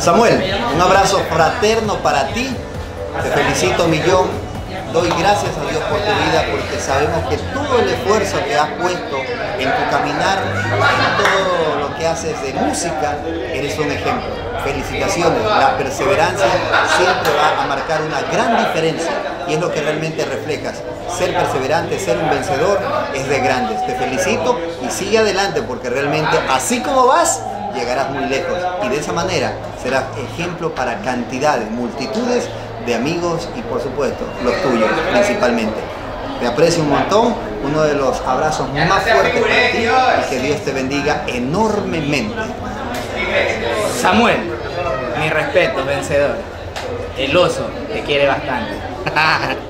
Samuel, un abrazo fraterno para ti. Te felicito millón. Doy gracias a Dios por tu vida porque sabemos que todo el esfuerzo que has puesto en tu caminar, en todo lo que haces de música, eres un ejemplo. Felicitaciones. La perseverancia siempre va a marcar una gran diferencia y es lo que realmente reflejas. Ser perseverante, ser un vencedor es de grandes. Te felicito y sigue adelante porque realmente así como vas, llegarás muy lejos y de esa manera serás ejemplo para cantidades, multitudes de amigos y por supuesto los tuyos principalmente. Te aprecio un montón, uno de los abrazos más fuertes para ti y que Dios te bendiga enormemente. Samuel, mi respeto, vencedor. El oso te quiere bastante.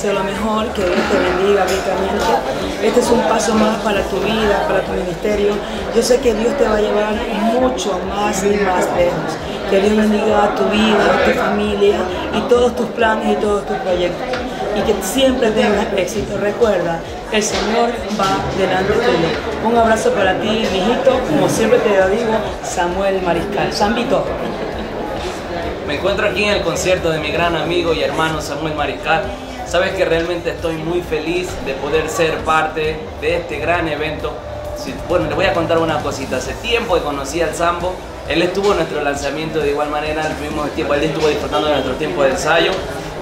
deseo lo mejor, que Dios te bendiga ricamente. Este es un paso más para tu vida, para tu ministerio. Yo sé que Dios te va a llevar mucho más y más lejos. Que Dios bendiga tu vida, tu familia y todos tus planes y todos tus proyectos. Y que siempre tengas éxito. Recuerda, el Señor va delante tuyo. Un abrazo para ti, mi hijito, como siempre te digo, Samuel Mariscal. San Vito. Me encuentro aquí en el concierto de mi gran amigo y hermano Samuel Mariscal. Sabes que realmente estoy muy feliz de poder ser parte de este gran evento. Bueno, les voy a contar una cosita. Hace tiempo que conocí al Sambo. Él estuvo en nuestro lanzamiento de igual manera, tuvimos tiempo, él estuvo disfrutando de nuestro tiempo de ensayo.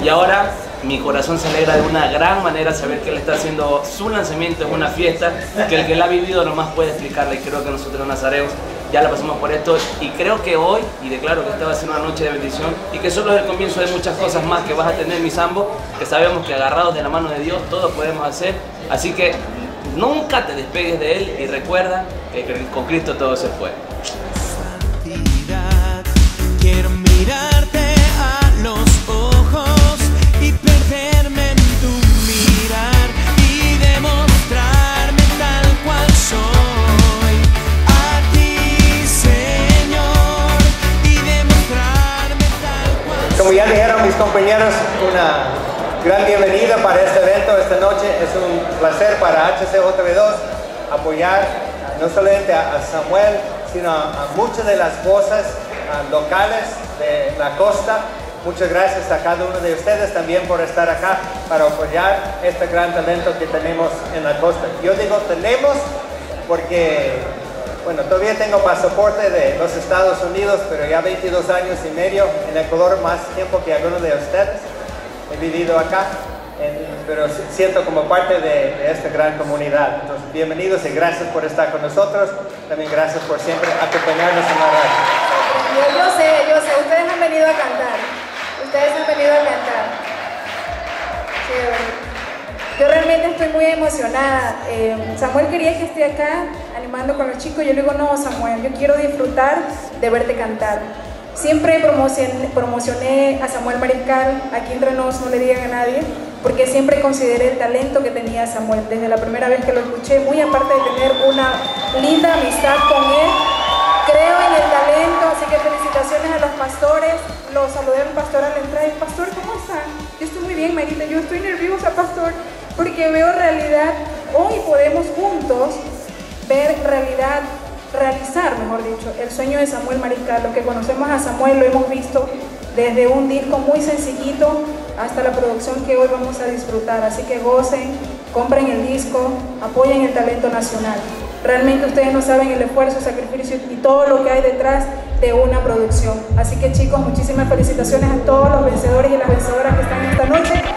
Y ahora mi corazón se alegra de una gran manera saber que él está haciendo su lanzamiento en una fiesta que el que la ha vivido nomás puede explicarle. Y creo que nosotros nazareos ya la pasamos por esto y creo que hoy, y declaro que esta va a ser una noche de bendición y que solo es el comienzo de muchas cosas más que vas a tener, mi Sambo, que sabemos que agarrados de la mano de Dios todos podemos hacer. Así que nunca te despegues de Él y recuerda que con Cristo todo se puede. Compañeros, una gran bienvenida para este evento esta noche. Es un placer para HCJB2 apoyar no solamente a Samuel, sino a, muchas de las voces locales de la costa. Muchas gracias a cada uno de ustedes también por estar acá para apoyar este gran talento que tenemos en la costa. Yo digo tenemos porque bueno, todavía tengo pasaporte de los Estados Unidos, pero ya 22 años y medio en Ecuador, más tiempo que algunos de ustedes. He vivido acá, pero si- siento como parte de, esta gran comunidad. Entonces, bienvenidos y gracias por estar con nosotros. También gracias por siempre acompañarnos en la radio. Yo, yo sé, yo sé, ustedes han venido a cantar. Ustedes han venido a cantar. Yo realmente estoy muy emocionada. Eh, Samuel quería que esté acá animando con los chicos. Yo le digo, no, Samuel, yo quiero disfrutar de verte cantar. Siempre promocioné, a Samuel Mariscal, aquí entre nos, no le digan a nadie, porque siempre consideré el talento que tenía Samuel. Desde la primera vez que lo escuché, muy aparte de tener una linda amistad con él, creo en el talento, así que felicitaciones a los pastores. Los saludé al pastor al entrar y pastor, ¿cómo están? Yo estoy muy bien, Marita, yo estoy nerviosa, pastor, porque veo realidad. Hoy podemos juntos ver realidad, realizar, mejor dicho, el sueño de Samuel Mariscal. Lo que conocemos a Samuel lo hemos visto desde un disco muy sencillito hasta la producción que hoy vamos a disfrutar. Así que gocen, compren el disco, apoyen el talento nacional. Realmente ustedes no saben el esfuerzo, sacrificio y todo lo que hay detrás de una producción. Así que chicos, muchísimas felicitaciones a todos los vencedores y las vencedoras que están esta noche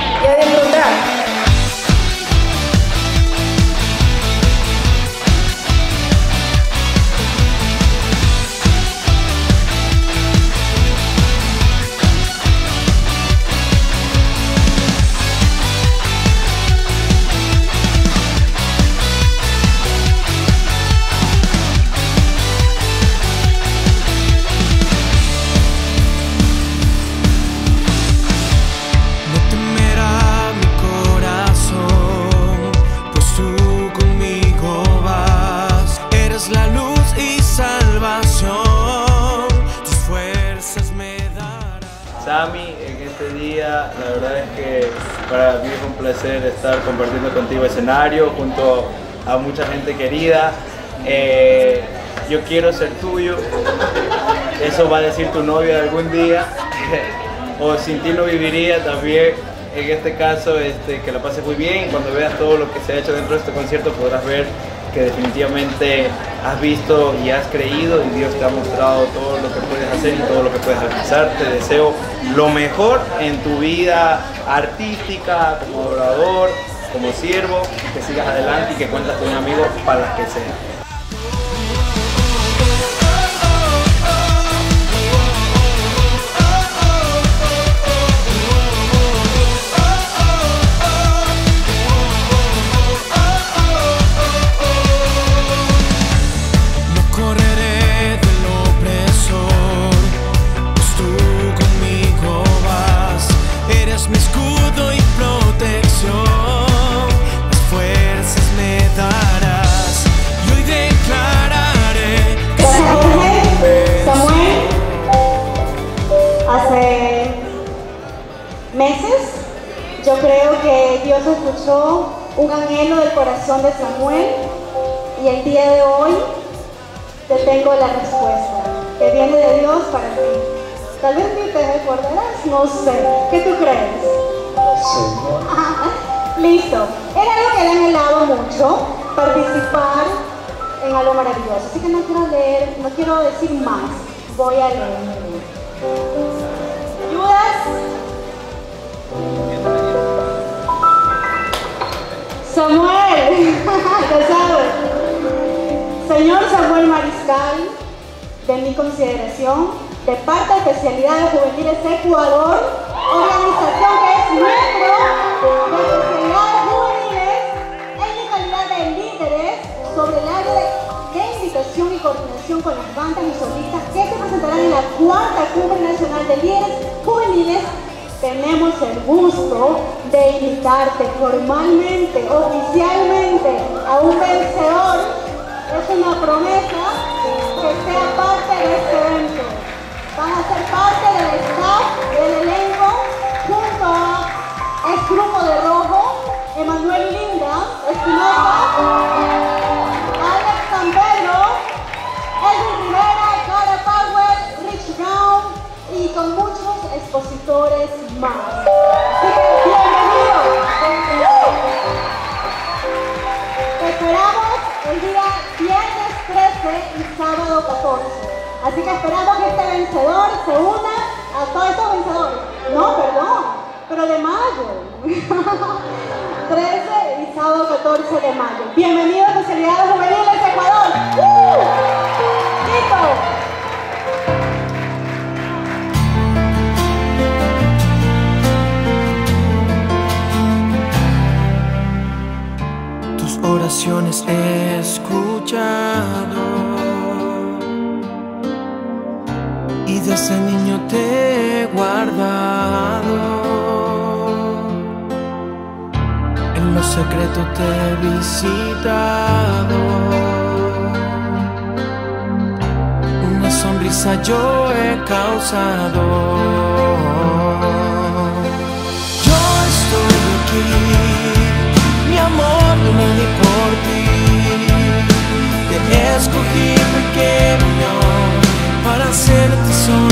junto a mucha gente querida. Eh, yo quiero ser tuyo, eso va a decir tu novia algún día, o sin ti no viviría también. En este caso, este, que la pases muy bien. Cuando veas todo lo que se ha hecho dentro de este concierto, podrás ver que definitivamente has visto y has creído y Dios te ha mostrado todo lo que puedes hacer y todo lo que puedes realizar. Te deseo lo mejor en tu vida artística, como adorador, como siervo, que sigas adelante y que cuentas con un amigo para las que sea. Un anhelo del corazón de Samuel y el día de hoy te tengo la respuesta que viene de Dios para ti. Tal vez ni te recordarás, no sé. ¿Qué tú crees? Listo. Era algo que le anhelado mucho, participar en algo maravilloso. Así que no quiero leer, no quiero decir más. Voy a leer. ¿Ayudas? Samuel, ya sabes. Señor Samuel Mariscal, de mi consideración, de parte de Especialidades Juveniles Ecuador, organización que es miembro de Especialidades Juveniles en mi calidad de líderes sobre el área de, de invitación y coordinación con las bandas y solistas que se presentarán en la cuarta Cumbre Nacional de Líderes Juveniles tenemos el gusto de invitarte formalmente, oficialmente, a un vencedor. Es una promesa que sea parte de este evento. Van a ser parte del staff, del elenco, junto a el grupo de rojo, Emanuel Linda, Espinosa, Alex Pedro, Edwin Rivera, Cara Powell, Rich Brown y con muchos expositores más. Bienvenidos. Esperamos el día viernes 13 y sábado 14. Así que esperamos que este vencedor se una a todos estos vencedores. No, perdón, pero de mayo. 13 y sábado 14 de mayo. Bienvenidos a Especialidades Juveniles Ecuador. Oraciones he escuchado y desde niño te he guardado. en lo secreto te he visitado. Una sonrisa yo he causado. Te escogí pequeño para hacerte sonreír.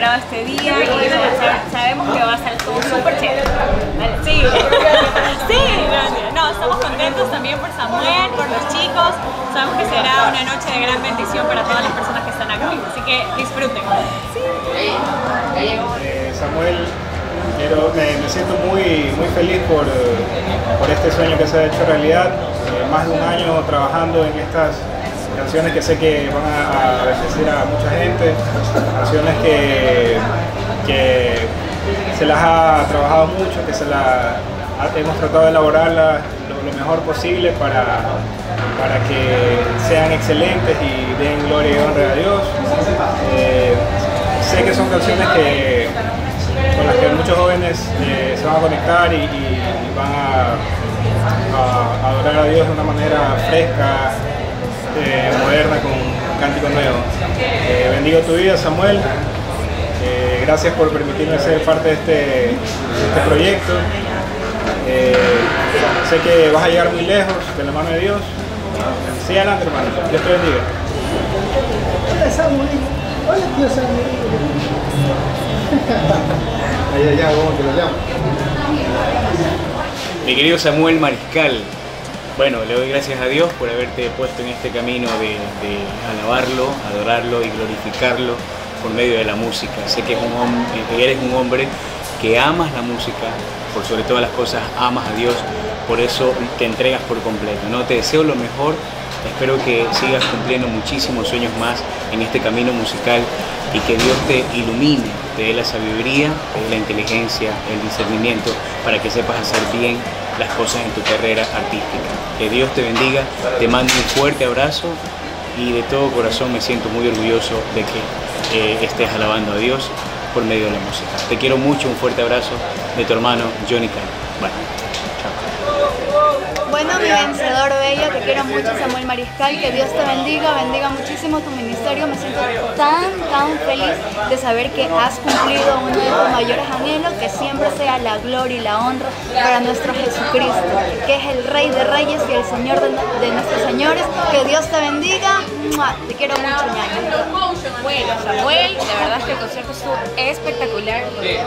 Este día y sa- sabemos que va a ser todo súper chévere. Sí, sí, no, estamos contentos también por Samuel, por los chicos. Sabemos que será una noche de gran bendición para todas las personas que están aquí. Así que disfruten. Eh, Samuel, quiero- me, siento muy, muy feliz por, por este sueño que se ha hecho realidad. Eh, más de un año trabajando en estas canciones que sé que van a, a bendecir a mucha gente, canciones que, que se las ha trabajado mucho, que se las hemos tratado de elaborarlas lo, mejor posible para, para que sean excelentes y den gloria y honra a Dios. Eh, sé que son canciones que, con las que muchos jóvenes eh, se van a conectar y, van a adorar a Dios de una manera fresca, eh, moderna, con un cántico nuevo. Eh, bendigo tu vida, Samuel. Eh, gracias por permitirme ser parte de este, de este proyecto. Eh, sé que vas a llegar muy lejos de la mano de Dios. Sigue adelante, hermano. Dios te bendiga. Hola Samuel. Hola tío Samuel. Ahí allá, ¿cómo te lo llamo? Mi querido Samuel Mariscal, bueno, le doy gracias a Dios por haberte puesto en este camino de, alabarlo, adorarlo y glorificarlo por medio de la música. Sé que eres un hombre que amas la música, por sobre todas las cosas amas a Dios, por eso te entregas por completo. ¿no? Te deseo lo mejor, espero que sigas cumpliendo muchísimos sueños más en este camino musical y que Dios te ilumine, te dé la sabiduría, te dé la inteligencia, el discernimiento para que sepas hacer bien las cosas en tu carrera artística. Que Dios te bendiga, te mando un fuerte abrazo y de todo corazón me siento muy orgulloso de que eh, estés alabando a Dios por medio de la música. Te quiero mucho, un fuerte abrazo de tu hermano Johnny Cano. Bye. Bueno, mi vencedor bello, te quiero mucho, Samuel Mariscal, que Dios te bendiga, bendiga muchísimo tu ministerio. Me siento tan, tan feliz de saber que has cumplido uno de tus mayores anhelos, que siempre sea la gloria y la honra para nuestro Jesucristo, que es el Rey de Reyes y el Señor de, de nuestros señores. Que Dios te bendiga. Te quiero mucho, ñaño. Bueno, Samuel, la verdad es que el concierto estuvo espectacular.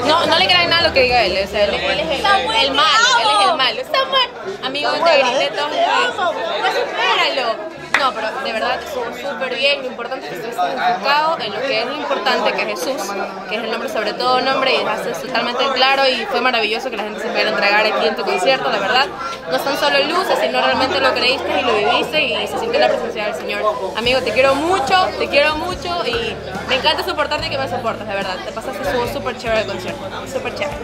No, no le crean nada lo que diga él, o sea, él, él es el, el malo, él es el malo. Samuel, amigo, Samuel, los amo. días. Pues espéralo. No, pero de verdad estuvo súper bien. Lo importante es que estés enfocado en lo que es lo importante, que es Jesús, que es el nombre sobre todo nombre, y dejaste totalmente claro. Y fue maravilloso que la gente se pudiera entregar aquí en tu concierto, la verdad. No están solo luces, sino realmente lo creíste y lo viviste y se sintió la presencia del Señor. Amigo, te quiero mucho, te quiero mucho y me encanta soportarte y que me soportas, de verdad. Te pasaste estuvo súper chévere el concierto, súper chévere.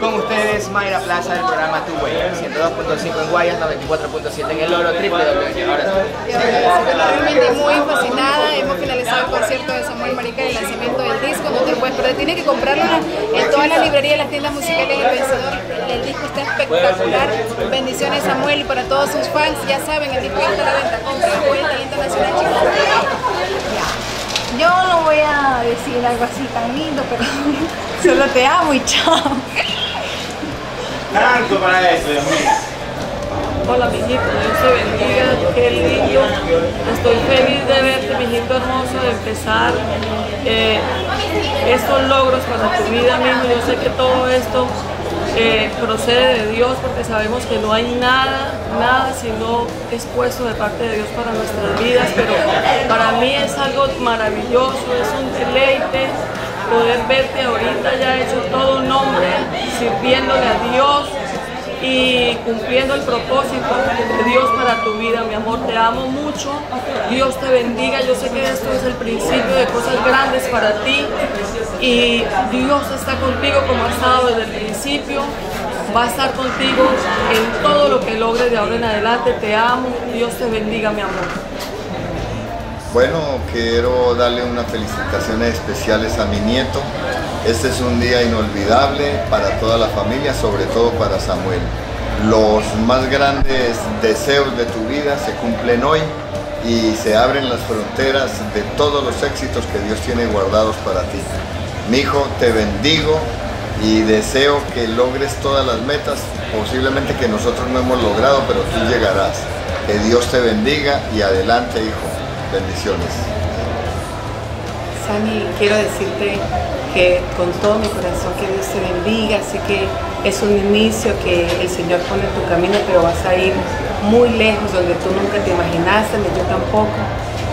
Con ustedes, Mayra Plaza del programa Tu Way, 102.5 en Guayas, 94.7 en El Oro, triple Ahora. Realmente muy fascinada, hemos finalizado el concierto de Samuel Marica y lanzamiento del disco, no te puedes perder, tiene que comprarlo en todas las librerías las tiendas musicales El Vencedor, el disco está espectacular, bendiciones Samuel y para todos sus fans, ya saben, el disco está a la venta, compren, apoyen el talento nacional chicos. Yo no voy a decir algo así tan lindo, pero solo te amo y chao. Tanto para eso, Dios mío. Hola, mijito, Dios te bendiga, qué lindo. Estoy feliz de verte, mijito hermoso, de empezar eh, estos logros para tu vida, mijo. Yo sé que todo esto eh, procede de Dios porque sabemos que no hay nada, nada sino expuesto de parte de Dios para nuestras vidas, pero para mí es algo maravilloso, es un deleite poder verte ahorita ya hecho todo un hombre, sirviéndole a Dios y cumpliendo el propósito de Dios para tu vida, mi amor. Te amo mucho. Dios te bendiga. Yo sé que esto es el principio de cosas grandes para ti y Dios está contigo como ha estado desde el principio. Va a estar contigo en todo lo que logres de ahora en adelante. Te amo. Dios te bendiga, mi amor. Bueno, quiero darle unas felicitaciones especiales a mi nieto. Este es un día inolvidable para toda la familia, sobre todo para Samuel. Los más grandes deseos de tu vida se cumplen hoy y se abren las fronteras de todos los éxitos que Dios tiene guardados para ti. Mi hijo, te bendigo y deseo que logres todas las metas, posiblemente que nosotros no hemos logrado, pero tú llegarás. Que Dios te bendiga y adelante, hijo. Bendiciones. Sani, quiero decirte que con todo mi corazón que Dios te bendiga, sé que es un inicio que el Señor pone en tu camino, pero vas a ir muy lejos donde tú nunca te imaginaste, ni yo tampoco.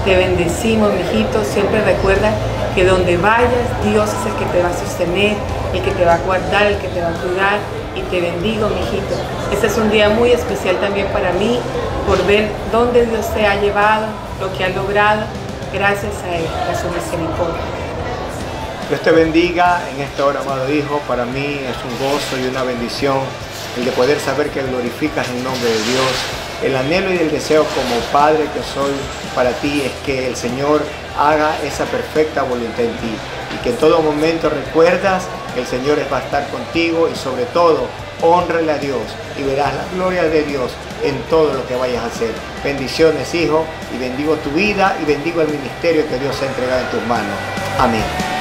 Te bendecimos, mijito, siempre recuerda que donde vayas, Dios es el que te va a sostener, el que te va a guardar, el que te va a cuidar y te bendigo, mijito. Este es un día muy especial también para mí por ver dónde Dios te ha llevado, lo que has logrado, gracias a Él, a su misericordia. Dios te bendiga en esta hora, amado Hijo. Para mí es un gozo y una bendición el de poder saber que glorificas el nombre de Dios. El anhelo y el deseo como Padre que soy para ti es que el Señor haga esa perfecta voluntad en ti y que en todo momento recuerdas que el Señor va a estar contigo y sobre todo honrale a Dios y verás la gloria de Dios en todo lo que vayas a hacer. Bendiciones, hijo, y bendigo tu vida y bendigo el ministerio que Dios ha entregado en tus manos. Amén.